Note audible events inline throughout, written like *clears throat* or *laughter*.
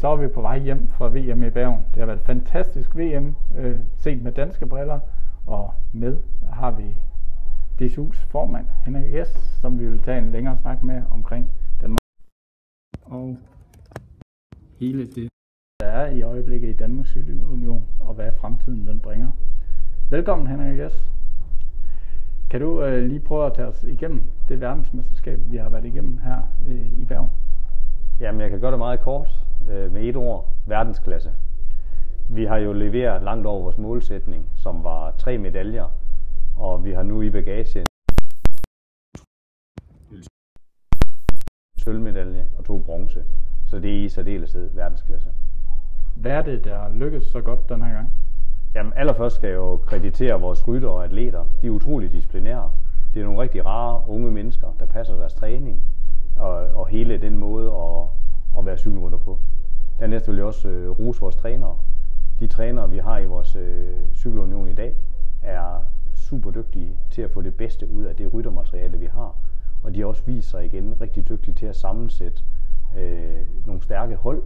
så er vi på vej hjem fra VM i Bergen. Det har været et fantastisk VM, øh, set med danske briller, og med har vi DSU's formand, Henrik Jes, som vi vil tage en længere snak med omkring Danmark. Og hele det, der er i øjeblikket i Danmarks Union, og hvad fremtiden den bringer. Velkommen Henrik Jes. Kan du øh, lige prøve at tage os igennem det verdensmesterskab, vi har været igennem her øh, i Bergen? Jamen, jeg kan gøre det meget kort øh, med et ord. Verdensklasse. Vi har jo leveret langt over vores målsætning, som var tre medaljer, og vi har nu i bagagen sølvmedalje og to bronze. Så det er i særdeleshed verdensklasse. Hvad er det, der lykkes så godt den her gang? Jamen allerførst skal jeg jo kreditere vores rytter og atleter. De er utrolig disciplinære. Det er nogle rigtig rare unge mennesker, der passer deres træning og, og hele den måde at, at være cykelrytter på. Dernæst vil jeg også øh, rose vores trænere. De trænere, vi har i vores øh, cykelunion i dag, er super dygtige til at få det bedste ud af det ryttermateriale, vi har. Og de har også vist sig igen rigtig dygtige til at sammensætte øh, nogle stærke hold.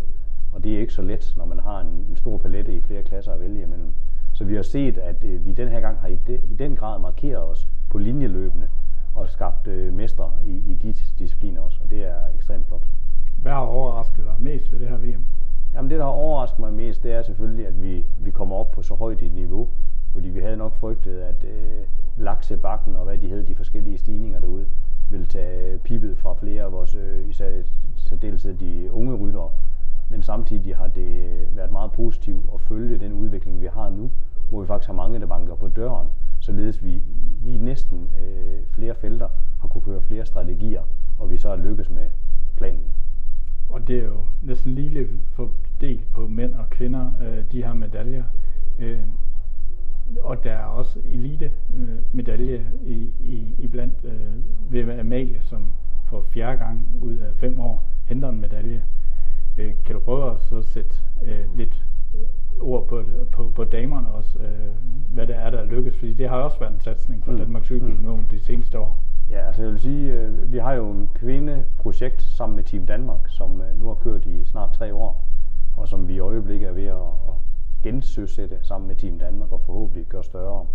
Og det er ikke så let, når man har en, en stor palette i flere klasser at vælge imellem. Så vi har set, at øh, vi den her gang har i, de, i den grad markeret os på linjeløbende og skabt øh, mestre i, i de discipliner også, og det er ekstremt flot. Hvad har overrasket dig mest ved det her VM? Jamen det, der har overrasket mig mest, det er selvfølgelig, at vi, vi kommer op på så højt et niveau, fordi vi havde nok frygtet, at øh, laksebakken og hvad de hed, de forskellige stigninger derude, ville tage pipet fra flere af vores, øh, især særdeleshed de unge ryttere. Men samtidig har det øh, været meget positivt at følge den udvikling, vi har nu, hvor vi faktisk har mange, der banker på døren, således vi i næsten øh, flere felter har kunne køre flere strategier, og vi så har lykkes med planen. Og det er jo næsten lige fordelt på mænd og kvinder, øh, de her medaljer. Øh, og der er også elite øh, medalje i, i, i blandt øh, ved Amalie, som for fjerde gang ud af fem år henter en medalje. Øh, kan du prøve at så sætte øh, lidt ord på, på, på damerne også, øh, hvad det er, der er lykkes? Fordi det har også været en satsning for mm. Danmarks Cykelunion de seneste år. Ja, altså jeg vil sige, øh, vi har jo en kvindeprojekt sammen med Team Danmark, som øh, nu har kørt i snart tre år, og som vi i øjeblikket er ved at, at gensøsætte sammen med Team Danmark og forhåbentlig gøre større.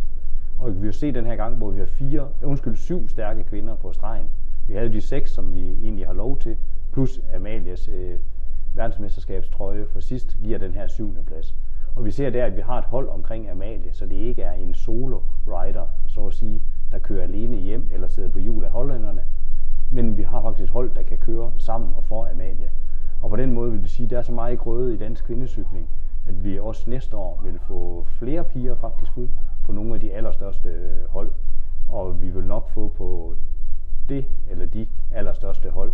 Og vi har set den her gang, hvor vi har fire, undskyld, syv stærke kvinder på stregen. Vi havde de seks, som vi egentlig har lov til, plus Amalias øh, verdensmesterskabstrøje for sidst giver den her syvende plads. Og vi ser der, at vi har et hold omkring Amalie, så det ikke er en solo rider, så at sige, der kører alene hjem eller sidder på hjul af hollænderne. Men vi har faktisk et hold, der kan køre sammen og for Amalie. Og på den måde vil du sige, at der er så meget grøde i dansk kvindecykling, at vi også næste år vil få flere piger faktisk ud på nogle af de allerstørste øh, hold. Og vi vil nok få på det eller de allerstørste hold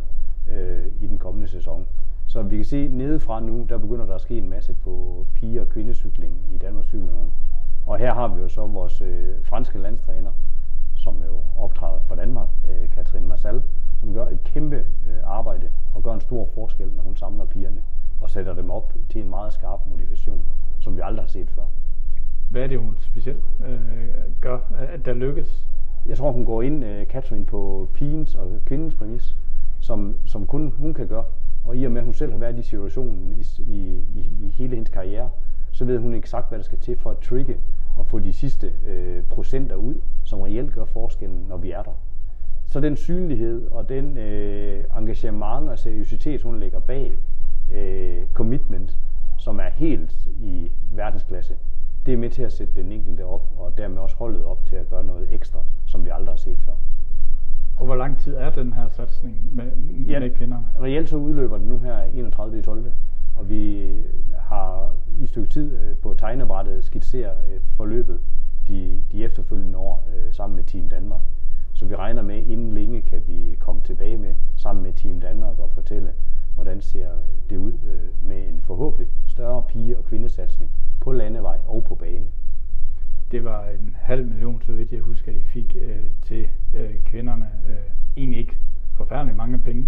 øh, i den kommende sæson. Så vi kan se nedefra nu, der begynder der at ske en masse på pige- og kvindecykling i Danmarks Cykling. Og her har vi jo så vores øh, franske landstræner, som jo optræder for Danmark, øh, Katrine Marsal, som gør et kæmpe øh, arbejde og gør en stor forskel, når hun samler pigerne og sætter dem op til en meget skarp modifikation, som vi aldrig har set før. Hvad er det, hun specielt øh, gør, at der lykkes? Jeg tror, hun går ind, øh, Catherine, på pigens og kvindens præmis, som, som kun hun kan gøre. Og i og med, at hun selv har været i situationen i, i, i, i hele hendes karriere, så ved hun eksakt, hvad der skal til for at trigge og få de sidste øh, procenter ud, som reelt gør forskellen, når vi er der. Så den synlighed og den øh, engagement og seriøsitet, hun lægger bag øh, commitment, som er helt i verdensklasse, det er med til at sætte den enkelte op, og dermed også holdet op til at gøre noget ekstra, som vi aldrig har set før. Og hvor lang tid er den her satsning med, ja, med kvinderne? Reelt så udløber den nu her 31. 12. Og vi i et stykke tid øh, på tegnebrættet skitserer øh, forløbet de, de efterfølgende år øh, sammen med Team Danmark. Så vi regner med, inden længe kan vi komme tilbage med sammen med Team Danmark og fortælle, hvordan ser det ud øh, med en forhåbentlig større pige- og kvindesatsning på landevej og på bane. Det var en halv million, så vidt jeg husker, I fik øh, til øh, kvinderne. Øh, egentlig ikke forfærdeligt mange penge,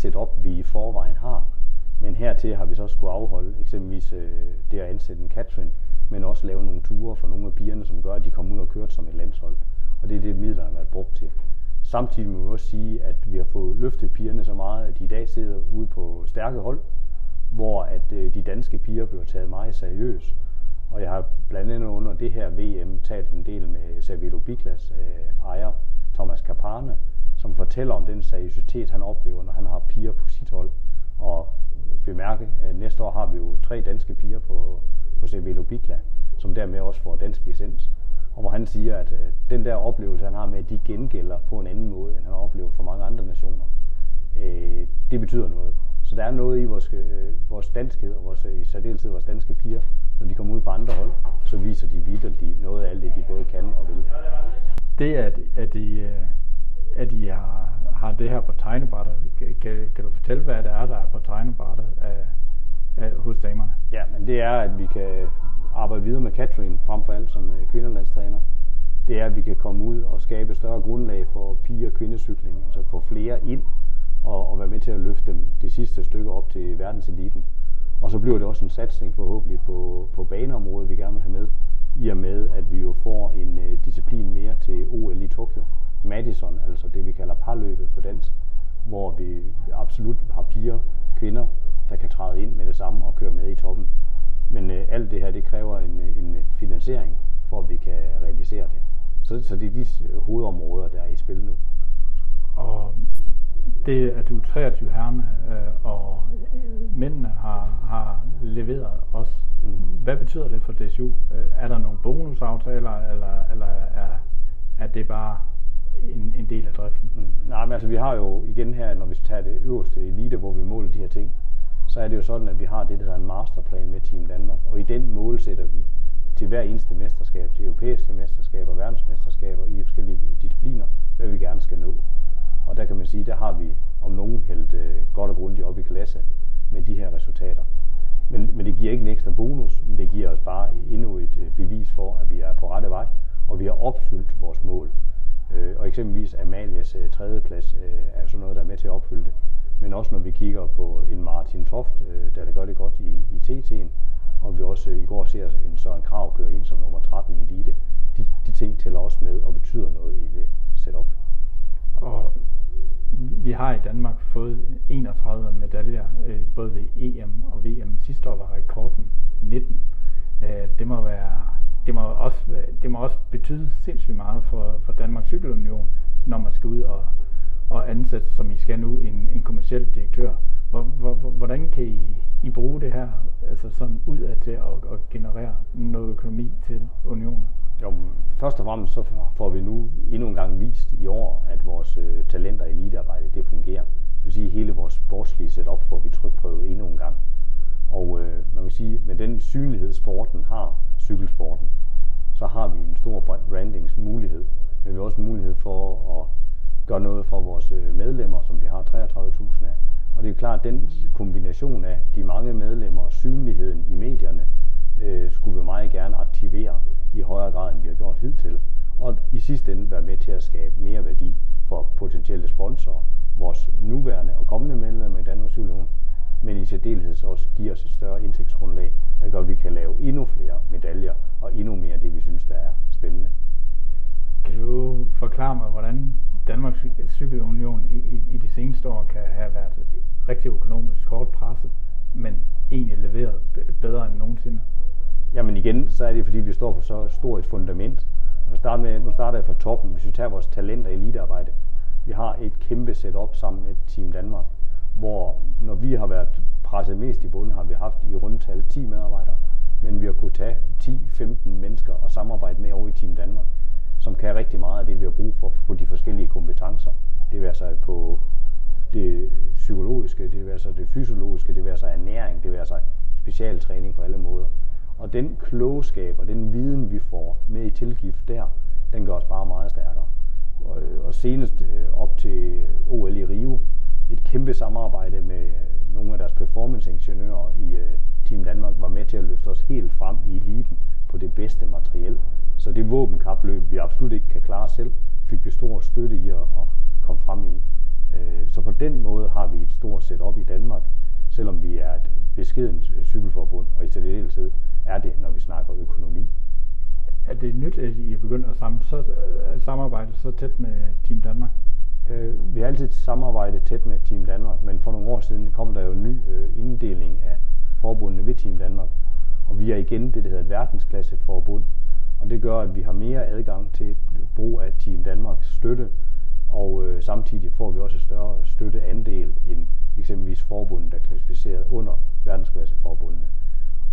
setup, vi i forvejen har. Men hertil har vi så skulle afholde eksempelvis øh, det at ansætte en Katrin, men også lave nogle ture for nogle af pigerne, som gør, at de kommer ud og kørt som et landshold. Og det er det, midlerne har været brugt til. Samtidig må vi også sige, at vi har fået løftet pigerne så meget, at de i dag sidder ude på stærke hold, hvor at øh, de danske piger bliver taget meget seriøst. Og jeg har blandt andet under det her VM talt en del med Savilo Biklas øh, ejer, Thomas Kapane, som fortæller om den seriøsitet, han oplever, når han har piger på sit hold. Og bemærke, at næste år har vi jo tre danske piger på, på CV Lubikla, som dermed også får dansk licens. Og hvor han siger, at øh, den der oplevelse, han har med, at de gengælder på en anden måde, end han oplever for mange andre nationer, øh, det betyder noget. Så der er noget i vores, øh, vores danskhed, og vores, øh, i særdeleshed vores danske piger, når de kommer ud på andre hold, så viser de vidt, noget af alt det, de både kan og vil. Det, at, at, de, øh, at I har, har det her på tegnebrættet, kan, kan du fortælle, hvad det er, der er på tegnebrættet af, af, hos damerne? Ja, men det er, at vi kan arbejde videre med Katrin, frem for alt som øh, kvinderlandstræner. Det er, at vi kan komme ud og skabe større grundlag for pige- og kvindecykling, altså få flere ind og, og være med til at løfte dem det sidste stykke op til verdenseliten. Og så bliver det også en satsning forhåbentlig på, på baneområdet, vi gerne vil have med, i og med, at vi jo får en uh, disciplin mere til OL i Tokyo. Madison, altså det vi kalder parløbet på dansk, hvor vi absolut har piger, kvinder, der kan træde ind med det samme og køre med i toppen. Men uh, alt det her, det kræver en, en finansiering, for at vi kan realisere det. Så, så det er de hovedområder, der er i spil nu. Og det, at du 23 herrene, øh, og mændene har, har leveret også. Mm. Hvad betyder det for DSU? Øh, er der nogle bonusaftaler, eller, eller er, er det bare en, en del af driften? Mm. Nej, men altså vi har jo igen her, når vi tager det øverste elite, hvor vi måler de her ting, så er det jo sådan, at vi har det, der hedder en masterplan med Team Danmark, og i den mål sætter vi til hver eneste mesterskab, til europæiske mesterskaber, verdensmesterskaber i de forskellige discipliner, hvad vi gerne skal nå. Og der kan man sige, der har vi om nogen hældt øh, godt og grundigt op i klasse med de her resultater. Men, men det giver ikke en ekstra bonus, men det giver os bare endnu et øh, bevis for, at vi er på rette vej, og vi har opfyldt vores mål. Øh, og eksempelvis Amalias øh, tredjeplads øh, er sådan noget, der er med til at opfylde det. Men også når vi kigger på en Martin Toft, øh, der gør det godt i, i TT'en, og vi også øh, i går ser en Søren Krav køre ind som nummer 13 i elite. De, de ting tæller også med og betyder noget i det setup. Og vi har i Danmark fået 31 medaljer, øh, både ved EM og VM. Sidste år var rekorden 19. Øh, det må være også, det må også betyde sindssygt meget for, for Danmarks Cykelunion, når man skal ud og, og ansætte, som I skal nu, en, en kommersiel direktør. Hvor, hvor, hvordan kan I, I bruge det her altså sådan ud af til at, at generere noget økonomi til unionen? Jo, først og fremmest så får vi nu endnu en gang vist i år, at vores øh, talenter i elitearbejde, det fungerer. Det vil sige, at hele vores sportslige setup får vi trykprøvet endnu en gang. Og øh, man kan sige, med den synlighed sporten har, cykelsporten, så har vi en stor brandingsmulighed. Men vi har også mulighed for at gøre noget for vores øh, medlemmer, som vi har 33.000 af. Og det er klart, at den kombination af de mange medlemmer og synligheden i medierne, øh, skulle vi meget gerne aktivere i højere grad, end vi har gjort hidtil. Og i sidste ende være med til at skabe mere værdi for potentielle sponsorer, vores nuværende og kommende medlemmer i Danmarks Union, men i særdeleshed så også giver os et større indtægtsgrundlag, der gør, at vi kan lave endnu flere medaljer og endnu mere af det, vi synes, der er spændende. Kan du forklare mig, hvordan Danmarks Cykelunion i, i, i de seneste år kan have været rigtig økonomisk hårdt presset, men egentlig leveret bedre end nogensinde? Jamen igen, så er det fordi, vi står på så stort et fundament. Nu starter, med, nu starter jeg fra toppen, hvis vi tager vores talenter i elitearbejde. Vi har et kæmpe setup sammen med Team Danmark, hvor når vi har været presset mest i bunden, har vi haft i rundtal 10 medarbejdere, men vi har kunne tage 10-15 mennesker og samarbejde med over i Team Danmark, som kan rigtig meget af det, vi har brug for på de forskellige kompetencer. Det vil altså på det psykologiske, det vil altså det fysiologiske, det vil altså ernæring, det vil altså specialtræning på alle måder. Og den klogskab og den viden, vi får med i tilgift der, den gør os bare meget stærkere. Og, og senest øh, op til kæmpe samarbejde med øh, nogle af deres performanceingeniører i øh, Team Danmark var med til at løfte os helt frem i eliten på det bedste materiel. Så det våbenkapløb, vi absolut ikke kan klare selv, fik vi stor støtte i at, komme frem i. Øh, så på den måde har vi et stort setup i Danmark, selvom vi er et beskedent cykelforbund, og i særdeleshed er det, når vi snakker økonomi. Er det nyt, at I er begyndt at samarbejde så tæt med Team Danmark? Øh, vi har altid samarbejdet tæt med Team Danmark, men for nogle år siden kom der jo en ny øh, inddeling af forbundene ved Team Danmark. Og vi er igen det, der hedder et verdensklasseforbund, og det gør, at vi har mere adgang til brug af Team Danmarks støtte, og øh, samtidig får vi også større støtteandel end eksempelvis forbundet, der er klassificeret under verdensklasseforbundene.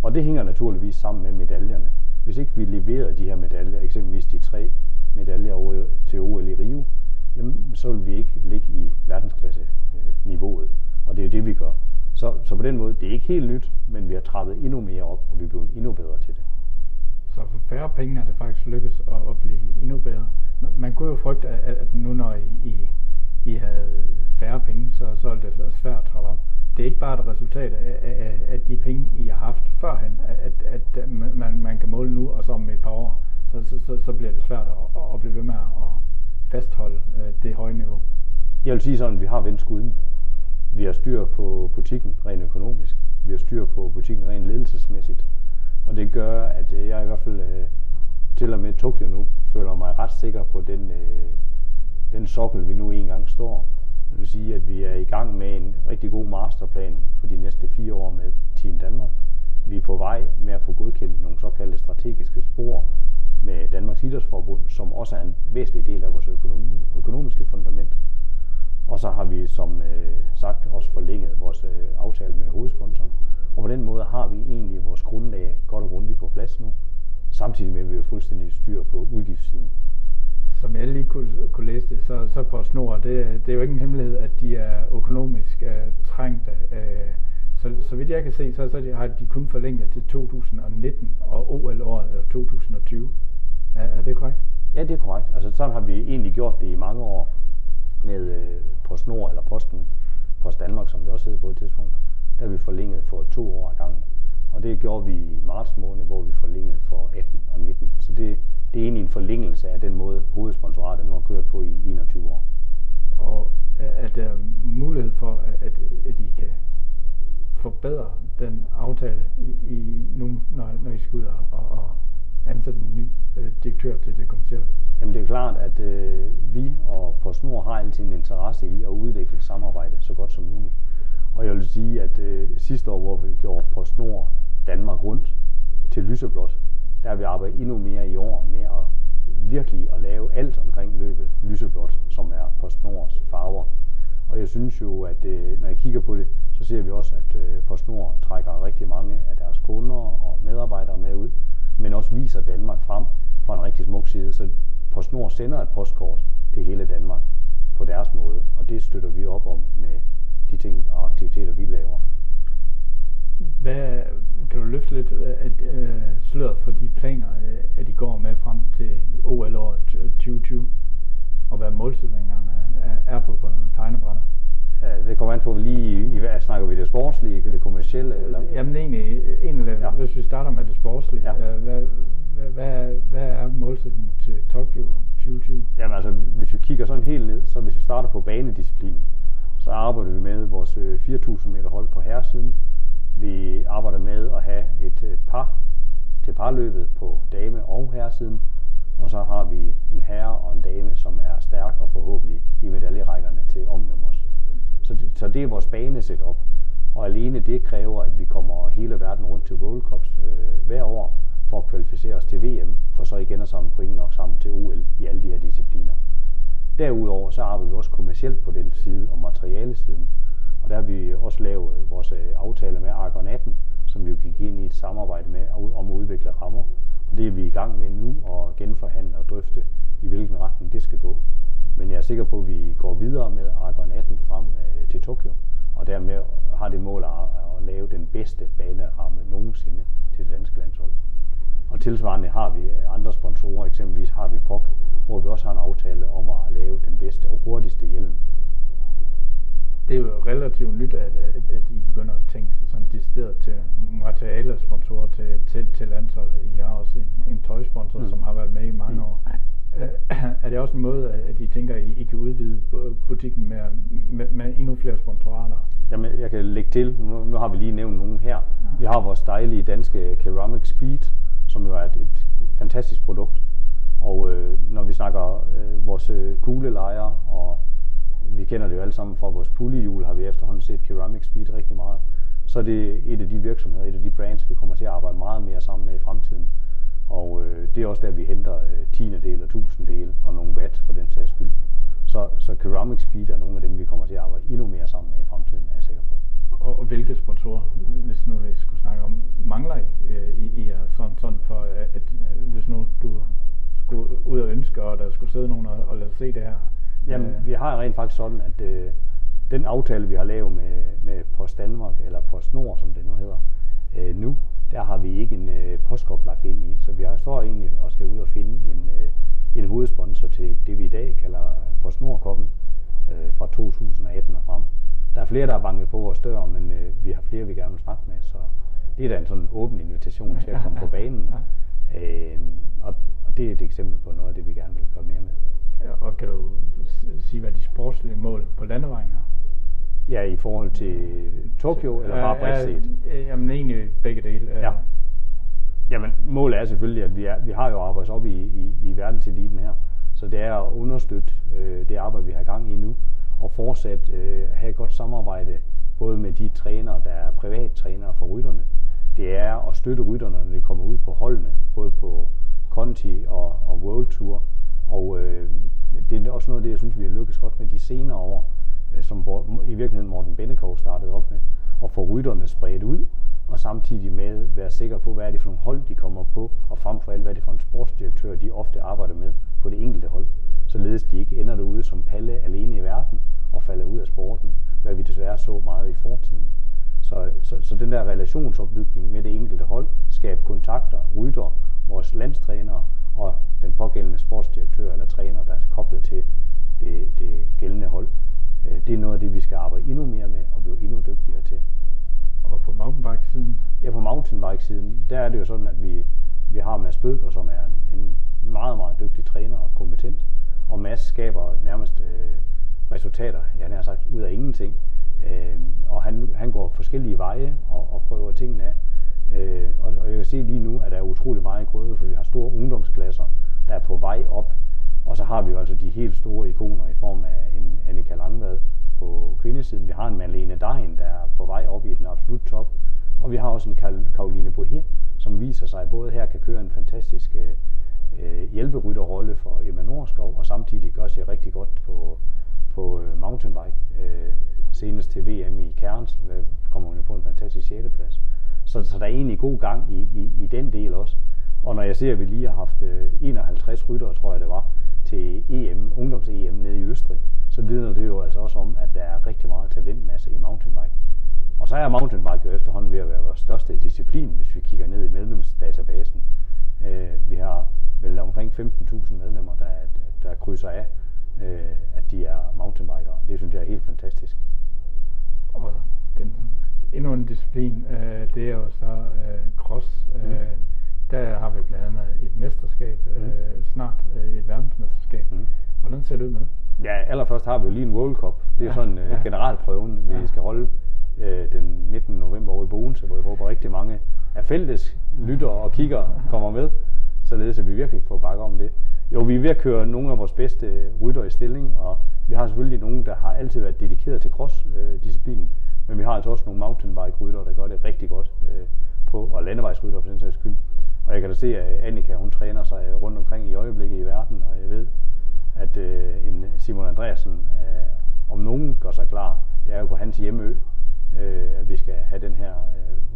Og det hænger naturligvis sammen med medaljerne. Hvis ikke vi leverede de her medaljer, eksempelvis de tre medaljer til OL i Rio, jamen, så vil vi ikke ligge i verdensklasse-niveauet. Og det er det, vi gør. Så, så på den måde, det er ikke helt nyt, men vi har trappet endnu mere op, og vi er blevet endnu bedre til det. Så for færre penge er det faktisk lykkes at, at blive endnu bedre. Man, man kunne jo frygte, at, at nu når I, I, I havde færre penge, så, så ville det være svært at trappe op. Det er ikke bare et resultat af, af, af de penge, I har haft førhen, at, at, at man, man kan måle nu, og så om et par år, så, så, så, så bliver det svært at, at blive ved med at fastholde øh, det høje niveau. Jeg vil sige sådan, at vi har vendt skuden. Vi har styr på butikken rent økonomisk. Vi har styr på butikken rent ledelsesmæssigt. Og det gør, at øh, jeg i hvert fald øh, til og med Tokyo nu føler mig ret sikker på den, øh, den sokkel, vi nu engang står. Det vil sige, at vi er i gang med en rigtig god masterplan for de næste fire år med Team Danmark. Vi er på vej med at få godkendt nogle såkaldte strategiske spor med Danmarks Idrætsforbund, som også er en væsentlig del af vores økonomi, økonomiske fundament. Og så har vi som øh, sagt også forlænget vores øh, aftale med hovedsponsoren. Og på den måde har vi egentlig vores grundlag godt og grundigt på plads nu, samtidig med at vi er fuldstændig styr på udgiftssiden. Som jeg lige kunne, kunne læse det, så, så på Snor, det, det er jo ikke en hemmelighed, at de er økonomisk øh, trængte. Øh, så, så vidt jeg kan se, så, så har de kun forlænget til 2019 og OL-året er 2020. Er, er det korrekt? Ja, det er korrekt. Altså sådan har vi egentlig gjort det i mange år med øh, PostNord eller Posten, Post Danmark, som det også hedder på et tidspunkt. Der har vi forlænget for to år ad gangen. Og det gjorde vi i marts måned, hvor vi forlængede for 18 og 19. Så det, det er egentlig en forlængelse af den måde, hovedsponsoratet nu har kørt på i 21 år. Og er der mulighed for, at, at I kan forbedre den aftale i, i nu, når, når I skal ud og, og ansætte en ny øh, direktør til det kommercielle? Jamen det er klart, at øh, vi og PostNord har altid en interesse i at udvikle samarbejde så godt som muligt. Og jeg vil sige, at øh, sidste år, hvor vi gjorde PostNord Danmark rundt til lyseblåt, der har vi arbejdet endnu mere i år med at virkelig at lave alt omkring løbet lyseblåt, som er PostNords farver. Og jeg synes jo, at øh, når jeg kigger på det, så ser vi også, at øh, PostNord trækker rigtig mange af deres kunder og medarbejdere med ud men også viser Danmark frem fra en rigtig smuk side. Så PostNord sender et postkort til hele Danmark på deres måde, og det støtter vi op om med de ting og aktiviteter, vi laver. Hvad, kan du løfte lidt at, uh, sløret for de planer, øh, at de går med frem til OL-året 2020, og hvad målsætningerne er, er på, på tegnebrættet? Det kommer an på lige, i, hvad snakker vi det sportslige, det kommercielle? Eller? Jamen egentlig, egentlig ja. hvis vi starter med det sportslige, ja. øh, hvad, hvad, hvad, er målsætningen til Tokyo 2020? Jamen altså, hvis vi kigger sådan helt ned, så hvis vi starter på banedisciplinen, så arbejder vi med vores øh, 4.000 meter hold på herresiden. Vi arbejder med at have et, et par til parløbet på dame- og herresiden. Og så har vi en herre og en dame, som er stærk og forhåbentlig i medaljerækkerne til Omnium også. Så det, så det er vores banesetup. Og alene det kræver, at vi kommer hele verden rundt til World Cups øh, hver år for kvalificere os til VM, for så igen at samle point nok sammen til OL i alle de her discipliner. Derudover så arbejder vi også kommercielt på den side og materialesiden. Og der har vi også lavet vores øh, aftale med Argon 18, som vi jo gik ind i et samarbejde med om at udvikle rammer. Og det er vi i gang med nu at genforhandle og drøfte, i hvilken retning det skal gå. Men jeg er sikker på, at vi går videre med Argon 18 frem øh, til Tokyo, og dermed har det mål at, at lave den bedste baneramme nogensinde til det danske landshold. Og tilsvarende har vi øh, andre sponsorer, eksempelvis har vi POC, hvor vi også har en aftale om at lave den bedste og hurtigste hjelm. Det er jo relativt nyt, at, at, at I begynder at tænke sådan decideret til materiale sponsorer til, til, til landsholdet. I har også en, en tøjsponsor, mm. som har været med i mange mm. år. Øh, *clears throat* er det også en måde, at I tænker, at I kan udvide butikken med, med, med endnu flere sponsorater? Jamen, jeg kan lægge til, nu, nu har vi lige nævnt nogen her, Vi har vores dejlige danske Ceramic Speed, som jo er et, et fantastisk produkt. Og øh, når vi snakker øh, vores øh, kuglelejer, og vi kender det jo alle sammen fra vores pullehjul, har vi efterhånden set Ceramic Speed rigtig meget. Så er det et af de virksomheder, et af de brands, vi kommer til at arbejde meget mere sammen med i fremtiden. Og øh, det er også der, vi henter øh, tiende del og tusindedel og nogle watt for den sags skyld. Så, så Ceramic Speed er nogle af dem, vi kommer til at arbejde endnu mere sammen med i fremtiden, er jeg sikker på. Og, og hvilke sponsorer, hvis nu vi skulle snakke om, mangler I, øh, i, i sådan, sådan for, at, at hvis nu du skulle ud og ønske, og der skulle sidde nogen og, og lade se det her? Jamen, øh, vi har rent faktisk sådan, at øh, den aftale, vi har lavet med, med Post Danmark, eller Post Nord, som det nu hedder, øh, nu, der har vi ikke en øh, postkop lagt ind i. Så vi har, står egentlig og skal ud og finde en, øh, en hovedsponsor til det, vi i dag kalder PostNord-koppen øh, fra 2018 og frem. Der er flere, der har banket på vores dør, men øh, vi har flere, vi gerne vil snakke med, så det er da en sådan åben invitation til at komme på banen. *laughs* Øh, og, og det er et eksempel på noget af det, vi gerne vil gøre mere med. Ja, og kan du sige, hvad de sportslige mål på landevejen er? Ja, i forhold til Tokyo, eller bare bredt set? Jamen egentlig begge dele. Ja. Jamen, målet er selvfølgelig, at vi, er, vi har jo arbejdet op i, i, i verdenseliten her. Så det er at understøtte øh, det arbejde, vi har gang i nu, og fortsat øh, have et godt samarbejde både med de trænere, der er privattrænere for rytterne. Det er at støtte rytterne, når de kommer ud på holdene, både på Conti og, og World Tour. Og øh, det er også noget af det, jeg synes, vi har lykkes godt med de senere år, øh, som i virkeligheden Morten Bennekov startede op med, at få rytterne spredt ud, og samtidig med være sikker på, hvad er det for nogle hold, de kommer på, og frem for alt, hvad er det for en sportsdirektør, de ofte arbejder med på det enkelte hold, således de ikke ender derude som palle alene i verden og falder ud af sporten, hvad vi desværre så meget i fortiden. Så, så, så den der relationsopbygning med det enkelte hold, skabe kontakter, rytter, vores landstrænere og den pågældende sportsdirektør eller træner, der er koblet til det, det gældende hold, øh, det er noget af det, vi skal arbejde endnu mere med og blive endnu dygtigere til. Og på mountainbike-siden? Ja, på mountainbike-siden, der er det jo sådan, at vi, vi har Mads Bødker, som er en, en meget, meget dygtig træner og kompetent. Og Mads skaber nærmest øh, resultater, jeg har sagt, ud af ingenting. Øh, og han, han går forskellige veje og, og prøver tingene af. Øh, og, og jeg kan se lige nu, at der er utrolig meget grøde, for vi har store ungdomsklasser, der er på vej op. Og så har vi jo altså de helt store ikoner i form af en Annika Langvad, på kvindesiden. Vi har en Malene Dein, der er på vej op i den absolut top. Og vi har også en Karoline Bohe, som viser sig både her kan køre en fantastisk øh, Øh, hjælperytterrolle for Emma Norskov, og samtidig gør sig rigtig godt på, på øh, mountainbike. Øh, senest til VM i Cairns kommer hun jo på en fantastisk 6. plads. Så, så der er egentlig god gang i, i, i den del også. Og når jeg ser, at vi lige har haft øh, 51 ryttere, tror jeg det var, til EM, ungdoms-EM nede i Østrig, så vidner det jo altså også om, at der er rigtig meget talentmasse i mountainbike. Og så er mountainbike jo efterhånden ved at være vores største disciplin, hvis vi kigger ned i medlemsdatabasen. Øh, vi har vel omkring 15.000 medlemmer, der, der krydser af, øh, at de er mountainbikere. Det synes jeg er helt fantastisk. Og den, endnu en disciplin, øh, det er jo så øh, cross. Mm. Øh, der har vi blandt andet et mesterskab, mm. øh, snart øh, et verdensmesterskab. Mm. Hvordan ser det ud med det? Ja, allerførst har vi jo lige en World Cup. Det er ja, sådan øh, ja. generalprøven, vi ja. skal holde øh, den 19. november over i Bogense, hvor jeg håber rigtig mange af fælles lytter og kigger kommer med, således at vi virkelig får bakke om det. Jo, vi er ved at køre nogle af vores bedste øh, rytter i stilling, og vi har selvfølgelig nogle, der har altid været dedikeret til cross-disciplinen, men vi har altså også nogle mountainbike-rytter, der gør det rigtig godt øh, på, og landevejsrytter for den sags skyld. Og jeg kan da se, at Annika, hun træner sig øh, rundt omkring i øjeblikket i verden, og jeg ved, at øh, en Simon Andreasen øh, om nogen gør sig klar. Det er jo på hans hjemmeø, øh, at vi skal have den her,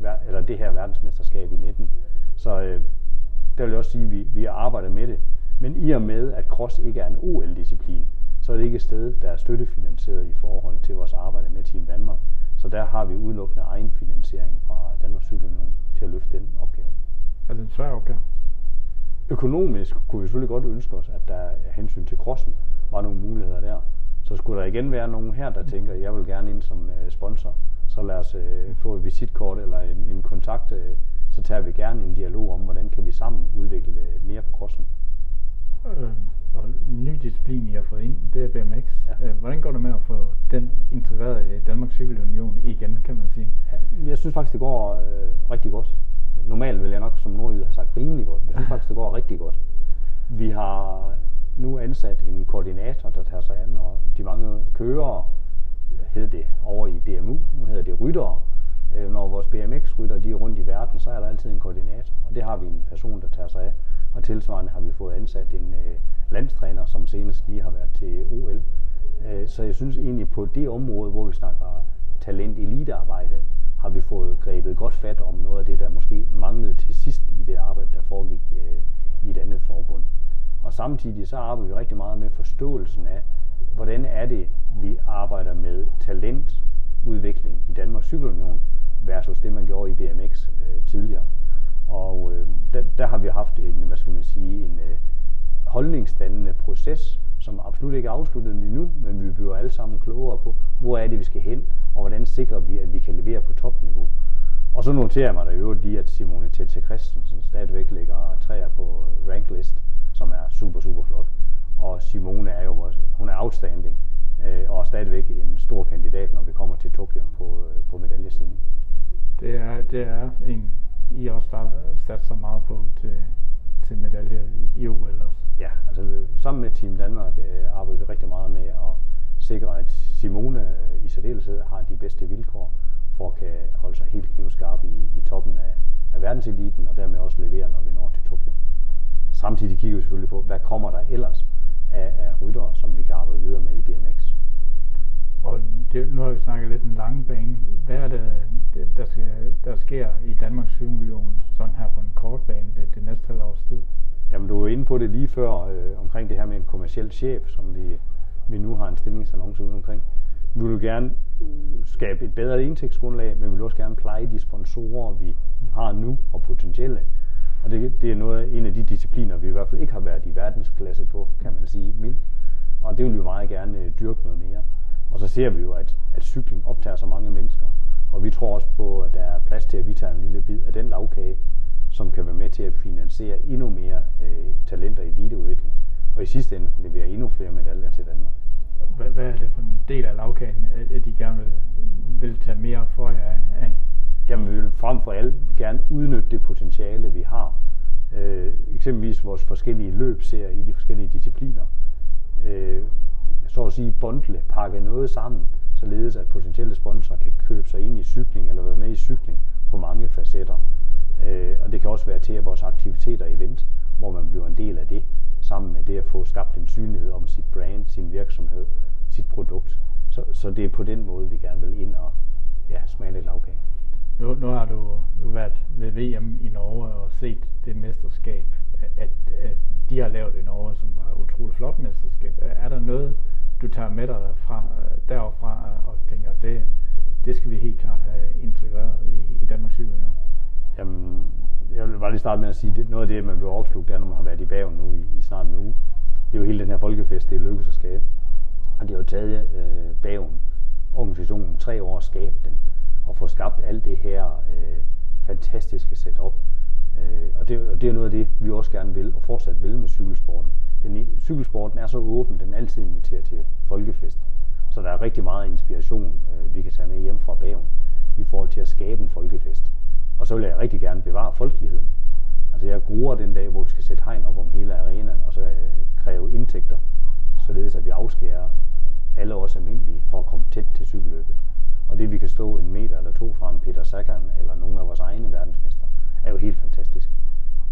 øh, eller det her verdensmesterskab i 19. Så øh, der vil jeg også sige, at vi, vi arbejder med det. Men i og med, at cross ikke er en OL-disciplin, så er det ikke et sted, der er støttefinansieret i forhold til vores arbejde med Team Danmark. Så der har vi udelukkende egen finansiering fra Danmarks Cykelunion til at løfte den opgave. Er det en svær opgave? Økonomisk kunne vi selvfølgelig godt ønske os, at der af hensyn til crossen var nogle muligheder der. Så skulle der igen være nogen her, der tænker, jeg vil gerne ind som øh, sponsor, så lad os øh, få et visitkort eller en, en kontakt, øh, så tager vi gerne en dialog om, hvordan kan vi sammen udvikle mere på crossen. Øh, Og en ny disciplin, I har fået ind, det er BMX. Ja. Øh, Hvordan går det med at få den integreret i Danmarks Cykelunion igen, kan man sige? Ja, jeg synes faktisk, det går øh, rigtig godt. Normalt vil jeg nok som nordjyde have sagt rimelig godt, men jeg synes faktisk, det går rigtig godt. Vi har nu ansat en koordinator, der tager sig an, og de mange kører hed det over i DMU, nu hedder det ryttere. Øh, Når vores BMX-rytter de er rundt i verden, så er der altid en koordinator, og det har vi en person, der tager sig af. Og tilsvarende har vi fået ansat en øh, landstræner, som senest lige har været til OL. Øh, Så jeg synes egentlig på det område, hvor vi snakker talent elitearbejde, har vi fået grebet godt fat om noget af det, der måske manglede til sidst i det arbejde, der foregik øh, i et andet forbund. Og samtidig så arbejder vi rigtig meget med forståelsen af, hvordan er det, vi arbejder med talentudvikling i Danmarks Cykelunion versus det, man gjorde i BMX øh, tidligere. Og øh, der, der har vi haft en, hvad skal man sige, en øh, holdningsdannende proces, som absolut ikke er afsluttet endnu, men vi bliver alle sammen klogere på, hvor er det, vi skal hen, og hvordan sikrer vi, at vi kan levere på topniveau. Og så noterer jeg mig da i øvrigt lige, at Simone Tete Christensen stadigvæk ligger træer på øh, ranklist, som er super, super flot. Og Simone er jo også, hun er outstanding, øh, og er stadigvæk en stor kandidat, når vi kommer til Tokyo på, øh, på medaljesiden. Det er, det er en, I også der satser meget på til, til medalje i OL også. Ja, altså sammen med Team Danmark øh, arbejder vi rigtig meget med at sikre, at Simone øh, i særdeleshed har de bedste vilkår for at kan holde sig helt knivskarp i, i toppen af, af verdenseliten, og dermed også levere, når vi når til Tokyo. Samtidig kigger vi selvfølgelig på, hvad kommer der ellers af, af ryttere, som vi kan arbejde videre med i BMX. Og det, nu har vi snakket lidt den lange bane. Hvad er det der, skal, der sker i Danmarks Cykelunion sådan her på en kort bane det, det næste halvårs tid? Jamen, du var inde på det lige før øh, omkring det her med en kommersiel chef, som vi, vi nu har en stillingsannonce ude omkring. Vi vil gerne øh, skabe et bedre indtægtsgrundlag, men vi vil også gerne pleje de sponsorer, vi har nu og potentielle. Og det, det er noget, en af de discipliner, vi i hvert fald ikke har været i verdensklasse på, kan man sige mildt. Og det vil vi meget gerne øh, dyrke noget mere. Og så ser vi jo, at, at cykling optager så mange mennesker. Og vi tror også på, at der er plads til, at vi tager en lille bid af den lavkage, som kan være med til at finansiere endnu mere øh, talent og eliteudvikling. Og i sidste ende levere endnu flere medaljer til Danmark. Hvad, hvad er det for en del af lavkagen, at- de gerne vil, vil tage mere for jer af? af? Jamen, vi vil frem for alt gerne udnytte det potentiale, vi har. Øh, eksempelvis vores forskellige løbserier i de forskellige discipliner. Øh, så at sige bundle, pakke noget sammen, således at potentielle sponsorer kan købe sig ind i cykling eller være med i cykling på mange facetter. Øh, og det kan også være til at vores aktiviteter og event, hvor man bliver en del af det, sammen med det at få skabt en synlighed om sit brand, sin virksomhed, sit produkt. Så, så det er på den måde, vi gerne vil ind og ja, smage lidt lavkage. Nu, nu har du været ved VM i Norge og set det mesterskab, at, at de har lavet i Norge, som var et utroligt flot mesterskab. Er der noget, du tager med dig fra, øh, derfra øh, og tænker, det, det skal vi helt klart have integreret i, i Danmarks Cykelunion? Jamen, jeg vil bare lige starte med at sige, at noget af det, man bliver opslugt, det er, når man har været i bagen nu i, i snart en uge. Det er jo hele den her folkefest, det er lykkedes at skabe. Og det har jo taget øh, bagen, organisationen, tre år at skabe den, og få skabt alt det her øh, fantastiske setup. Øh, og, det, og det er noget af det, vi også gerne vil, og fortsat vil med cykelsporten. Den, cykelsporten er så åben, den altid inviterer til folkefest. Så der er rigtig meget inspiration, øh, vi kan tage med hjem fra bagen, i forhold til at skabe en folkefest. Og så vil jeg rigtig gerne bevare folkeligheden. Altså jeg gruer den dag, hvor vi skal sætte hegn op om hele arenaen, og så øh, kræve indtægter, således at vi afskærer alle os almindelige for at komme tæt til cykelløbet. Og det vi kan stå en meter eller to fra en Peter Sagan eller nogle af vores egne verdensmester, er jo helt fantastisk.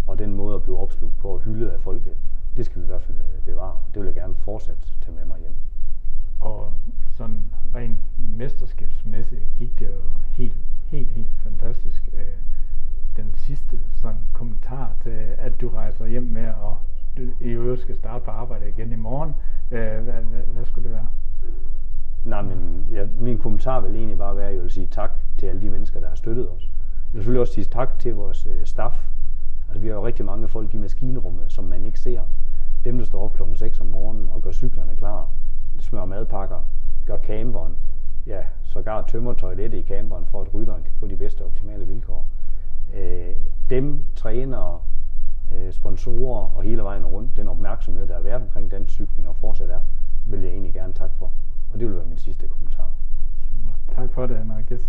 Og den måde at blive opslugt på og hyldet af folket, det skal vi i hvert fald øh, bevare. Og det vil jeg gerne fortsat tage med mig hjem. Og sådan rent mesterskabsmæssigt gik det jo helt, helt, helt fantastisk. Øh, den sidste sådan kommentar til, at du rejser hjem med, og du i øvrigt skal starte på arbejde igen i morgen. Øh, hvad, hvad, hvad skulle det være? Nej, men ja, min kommentar vil egentlig bare være, at jeg vil sige tak til alle de mennesker, der har støttet os. Jeg vil selvfølgelig også sige tak til vores øh, staff. Altså, vi har jo rigtig mange folk i maskinrummet, som man ikke ser. Dem, der står op klokken 6 om morgenen og gør cyklerne klar, smører madpakker, gør camperen, ja, sågar tømmer toilettet i camperen, for at rytteren kan få de bedste optimale vilkår. Øh, dem, trænere, øh, sponsorer og hele vejen rundt, den opmærksomhed, der har været omkring dansk cykling og fortsat er, vil jeg egentlig gerne takke for. Og det vil være min sidste kommentar. Super. Tak for det, Anna Gess.